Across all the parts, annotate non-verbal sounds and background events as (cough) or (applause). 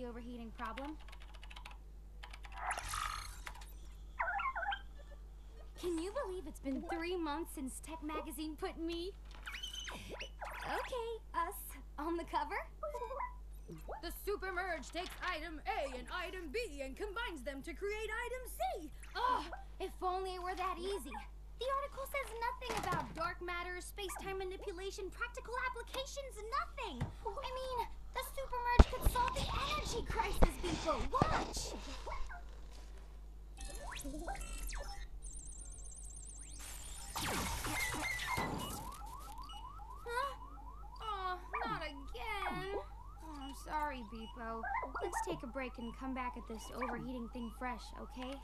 the overheating problem. Can you believe it's been three months since Tech Magazine put me... Okay, us, on the cover? The Supermerge takes item A and item B and combines them to create item C. Oh, if only it were that easy. The article says nothing about dark matter, space-time manipulation, practical applications, nothing. I mean, take a break and come back at this overheating thing fresh, okay?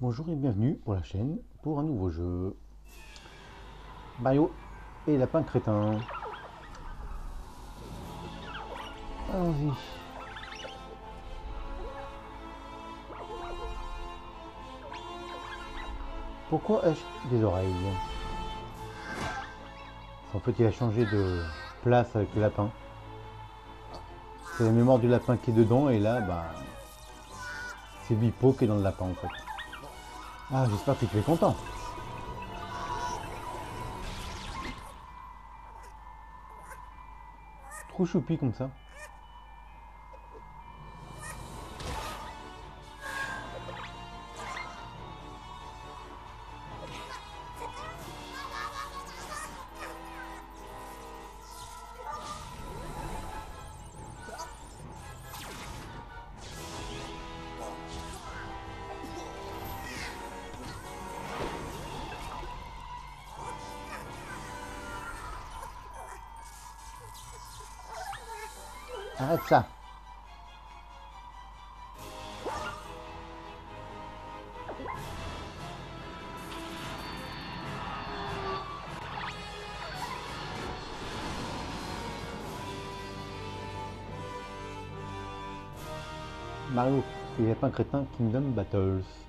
Bonjour et bienvenue pour la chaîne pour un nouveau jeu. Mario et Lapin Crétin. Allons-y. Pourquoi ai-je des oreilles? En fait, il a changé de place avec le lapin. C'est la mémoire du lapin qui est dedans et là, bah, c'est Bipo qui est dans le lapin en fait. Ah, j'espère que tu es content. Trop choupi comme ça. Arrête ça. Mario, il n'y a pas un crétin Kingdom Battles.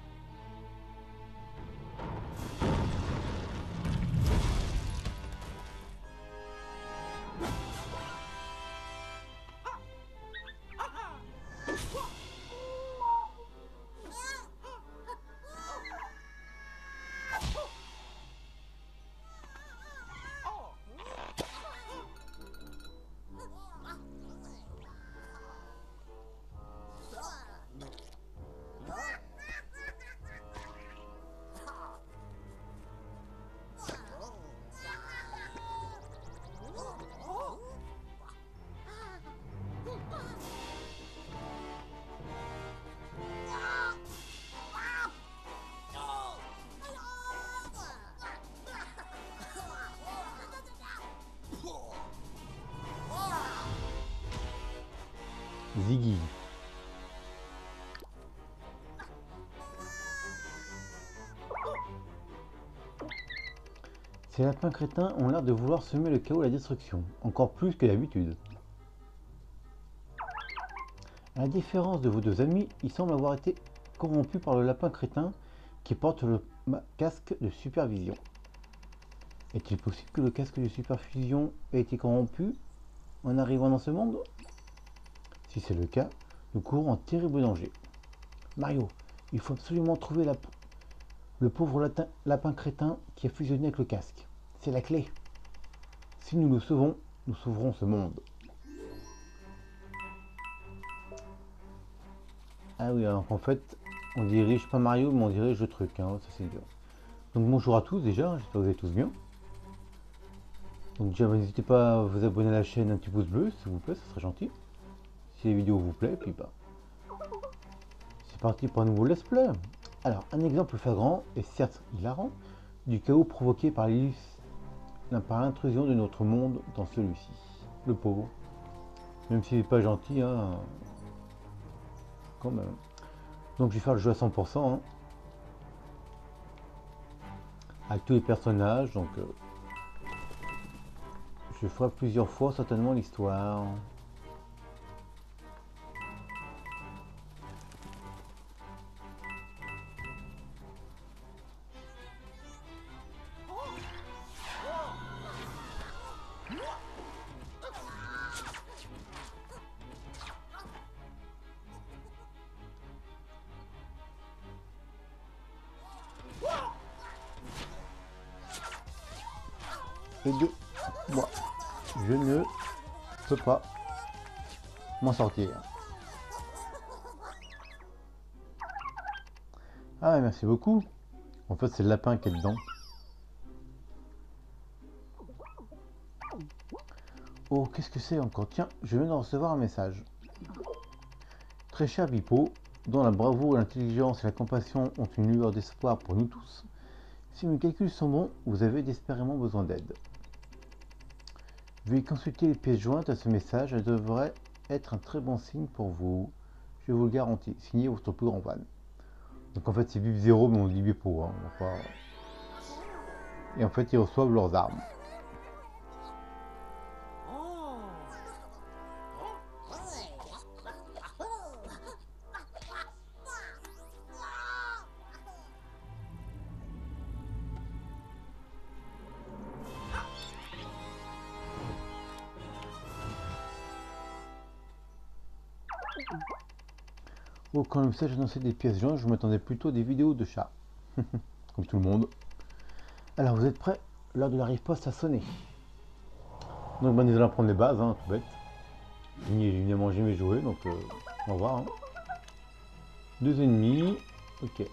Ziggy. Ces lapins crétins ont l'air de vouloir semer le chaos et la destruction, encore plus que d'habitude. À la différence de vos deux amis, ils semblent avoir été corrompus par le lapin crétin qui porte le casque de supervision. Est-il possible que le casque de supervision ait été corrompu en arrivant dans ce monde? Si c'est le cas, nous courons en terrible danger. Mario, il faut absolument trouver la, le pauvre lapin crétin qui a fusionné avec le casque. C'est la clé. Si nous le sauvons, nous sauverons ce monde. Ah oui, alors en fait, on dirige pas Mario, mais on dirige le truc, hein, bien. Donc bonjour à tous déjà, j'espère que vous allez tous bien. Donc déjà, n'hésitez pas à vous abonner à la chaîne, un petit pouce bleu, s'il vous plaît, ça serait gentil. Si les vidéos vous plaisent, puis bah... C'est parti pour un nouveau let's play. Alors, un exemple flagrant, et certes hilarant, du chaos provoqué par l'intrusion de notre monde dans celui-ci. Le pauvre. Même s'il n'est pas gentil, hein, quand même. Donc je vais faire le jeu à 100%. Hein, avec tous les personnages, donc... Euh, je ferai plusieurs fois certainement l'histoire. Moi, je ne peux pas m'en sortir. Ah, merci beaucoup. En fait, c'est le lapin qui est dedans. Oh, qu'est-ce que c'est encore? Tiens, je viens de recevoir un message. Très cher Bipo, dont la bravoure, l'intelligence et la compassion ont une lueur d'espoir pour nous tous, si mes calculs sont bons, vous avez désespérément besoin d'aide. Veuillez consulter les pièces jointes à ce message, elles devraient être un très bon signe pour vous. Je vous le garantis. Signé votre plus grand fan. Donc en fait c'est BIP 0 mais on dit Bipo. Hein, Et en fait ils reçoivent leurs armes. Oh, quand le message annonçait des pièces jointes, je m'attendais plutôt à des vidéos de chats. (laughs) Comme tout le monde. Alors, vous êtes prêts? L'heure de la rive poste a sonné. Donc, ben, nous allons prendre les bases, hein, tout bête. Je n'ai évidemment jamais joué, donc euh, on va voir. Hein. Deux ennemis. Ok.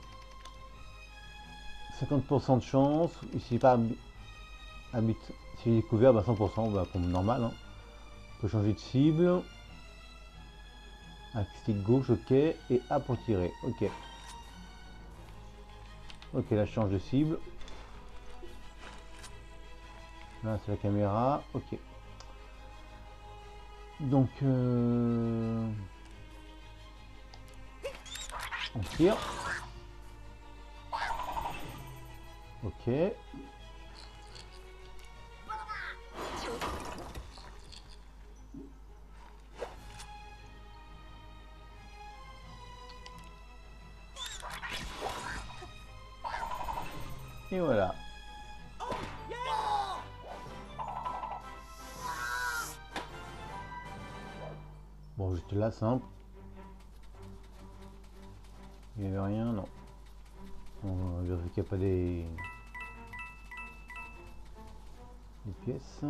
50% de chance. Ici, pas habite. Si il est couvert, bah 100%, bah, comme normal. Hein. On peut changer de cible. Avec stick gauche, ok. Et A pour tirer, ok. Ok, là je change de cible. Là c'est la caméra, ok. Donc, euh... on tire. Ok. Et voilà. Bon, juste là, simple. Il n'y avait rien, non. On va vérifier qu'il n'y a pas des... des pièces.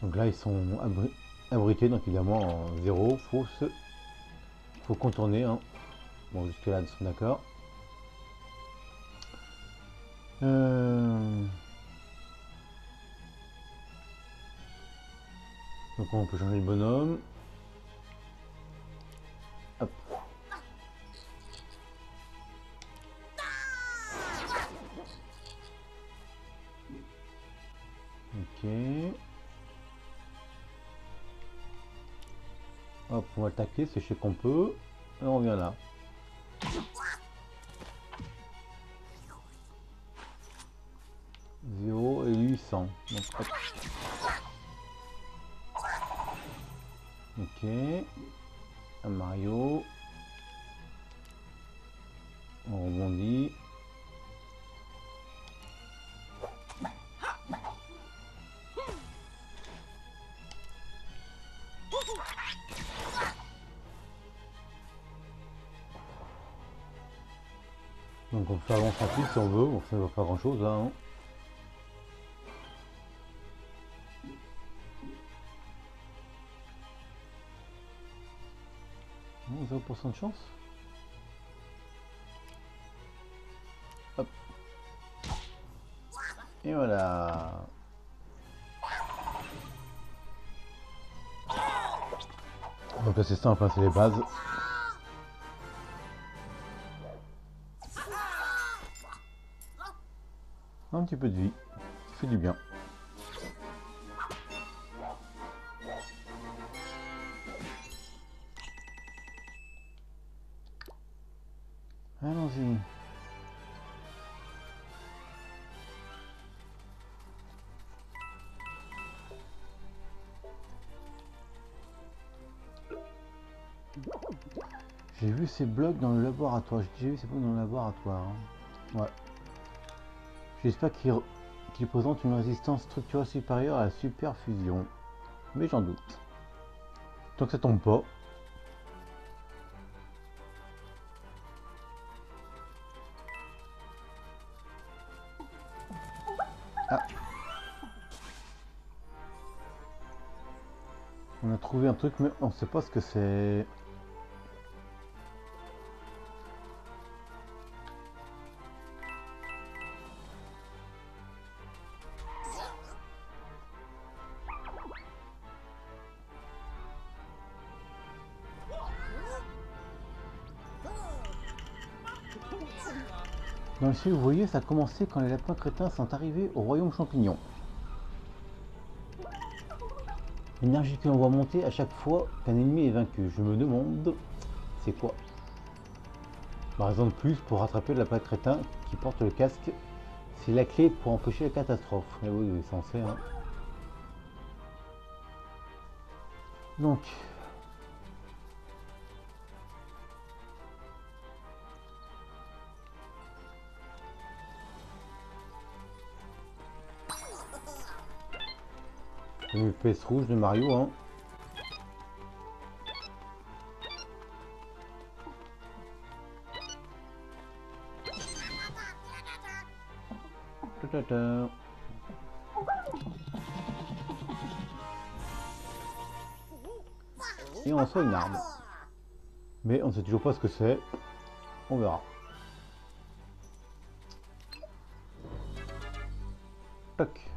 Donc là, ils sont abri- abrités, donc évidemment en zéro. Faut se... faut contourner. Hein. Bon, jusque là, ils sont d'accord. Euh, Donc on peut changer le bonhomme. Attaquer, c'est chez qu'on peut. Et on revient là. Et 800. Donc, hop. Ok. Un Mario. On rebondit. On peut faire avancer en plus si on veut, bon, ça va pas grand chose là. Hein. Non, 0% de chance. Hop. Et voilà. Donc là c'est simple, c'est les bases. Un petit peu de vie, ça fait du bien. Allons-y. J'ai vu ces blocs dans le laboratoire. J'ai vu ces blocs dans le laboratoire. hein. Ouais. J'espère qu'ils présentent une résistance structurelle supérieure à la superfusion. Mais j'en doute. Tant que ça tombe pas. Ah. On a trouvé un truc, mais on sait pas ce que c'est. Ciel, vous voyez, ça a commencé quand les lapins crétins sont arrivés au royaume champignon. L'énergie que l'on voit monter à chaque fois qu'un ennemi est vaincu. Je me demande, c'est quoi? Par exemple, plus pour rattraper le lapin crétin qui porte le casque. C'est la clé pour empêcher la catastrophe. Eh oui, oui, censé. Hein. Donc, le FPS rouge de Mario. Hein. Et on reçoit une arme. Mais on sait toujours pas ce que c'est. On verra. Toc.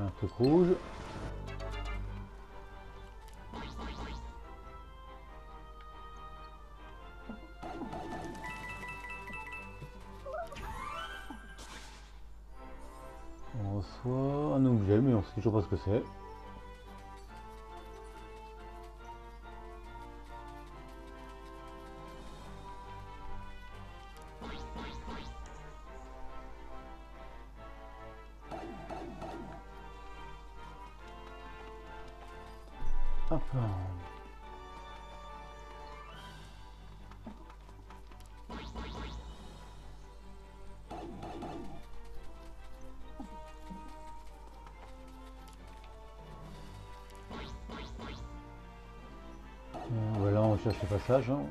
Un truc rouge. On reçoit un objet, mais on sait toujours pas ce que c'est. Passage. hein.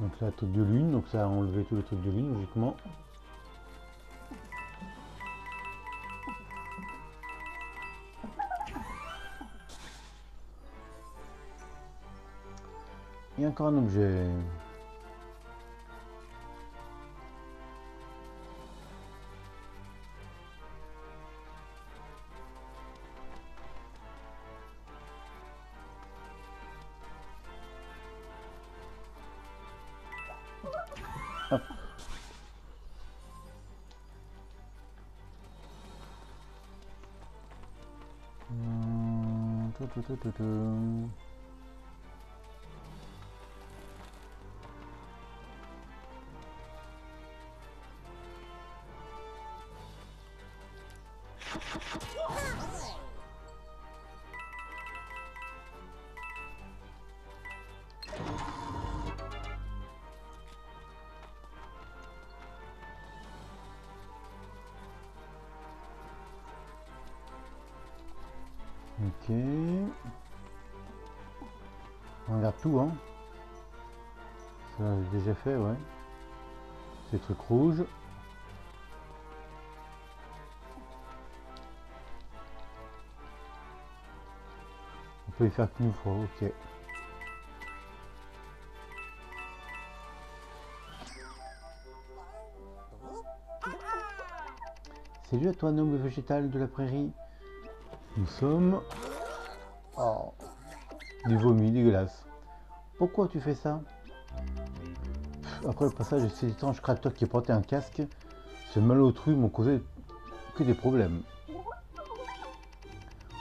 Donc là, truc de lune, donc ça a enlevé tous les trucs de lune logiquement. Il y a encore un objet. Hum, tu, tu, tu, tu, hein. Ça, j'ai déjà fait, ouais. Ces trucs rouges. On peut y faire qu'une fois, ok. Salut à toi, noble végétal de la prairie. Nous sommes... Oh, du vomi dégueulasse. Pourquoi tu fais ça Après le passage de ces étranges créateurs qui portaient un casque, ce malotru m'ont causé que des problèmes.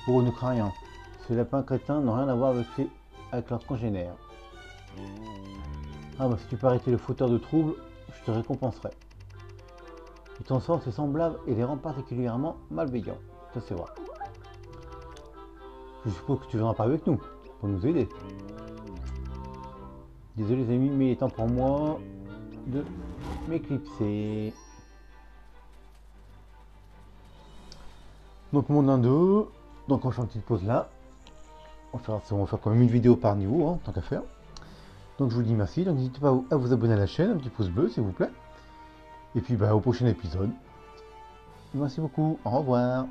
Oh, ne crains rien. Ces lapins crétins n'ont rien à voir avec, leurs congénères. Ah bah si tu peux arrêter le fauteur de troubles, je te récompenserai. Ils transforment ses semblables et les rend particulièrement malveillants. Ça c'est vrai. Je suppose que tu viendras pas avec nous pour nous aider. Désolé les amis, mais il est temps pour moi de m'éclipser. Donc mon 1-2, donc on fait une petite pause là. On va faire, quand même une vidéo par niveau, hein, tant qu'à faire. Donc je vous dis merci, donc n'hésitez pas à vous abonner à la chaîne, un petit pouce bleu s'il vous plaît. Et puis bah, au prochain épisode. Merci beaucoup, au revoir.